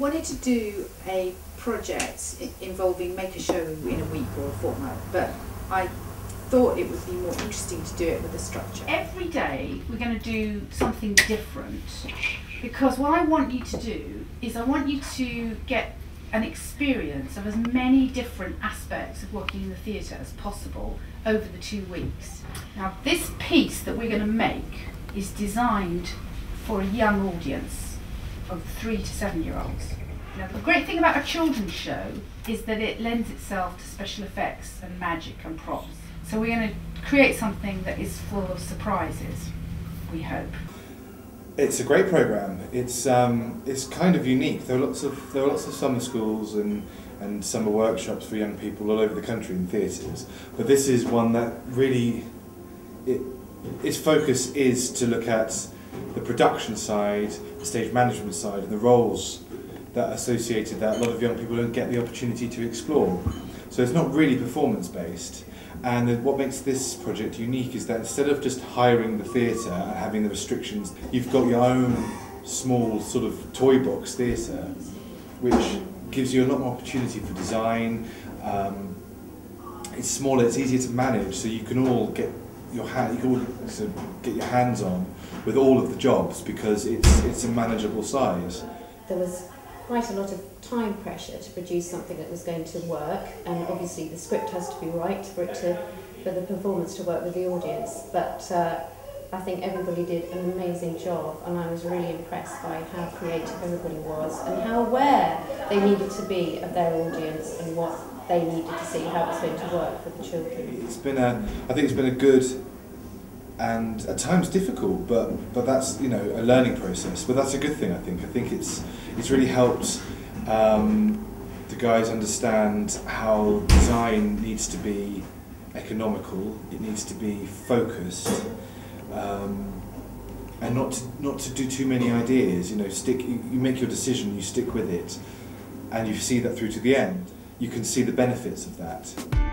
wanted to do a project involving make a show in a week or a fortnight, but I thought it would be more interesting to do it with a structure. Every day we're going to do something different because what I want you to do is I want you to get an experience of as many different aspects of working in the theatre as possible over the two weeks. Now, this piece that we're going to make is designed for a young audience of three to seven year olds. Now, the great thing about a children's show is that it lends itself to special effects and magic and props. So we're going to create something that is full of surprises, we hope. It's a great program. It's um, it's kind of unique. There are lots of there are lots of summer schools and and summer workshops for young people all over the country in theatres. But this is one that really it, its focus is to look at the production side, the stage management side, and the roles that are associated that a lot of young people don't get the opportunity to explore. So it's not really performance based. And what makes this project unique is that instead of just hiring the theatre and having the restrictions, you've got your own small sort of toy box theatre, which gives you a lot more opportunity for design. Um, it's smaller, it's easier to manage, so you can all get your hand, you can get your hands on with all of the jobs because it's it's a manageable size. There was quite a lot of time pressure to produce something that was going to work, and obviously the script has to be right for it to for the performance to work with the audience. But uh, I think everybody did an amazing job, and I was really impressed by how creative everybody was and how aware they needed to be of their audience and what they needed to see how it was going to work for the children. It's been a, I think it's been a good and at times difficult, but but that's you know a learning process. But that's a good thing, I think. I think it's it's really helped um, the guys understand how design needs to be economical. It needs to be focused, um, and not to, not to do too many ideas. You know, stick. You, you make your decision. You stick with it, and you see that through to the end. You can see the benefits of that.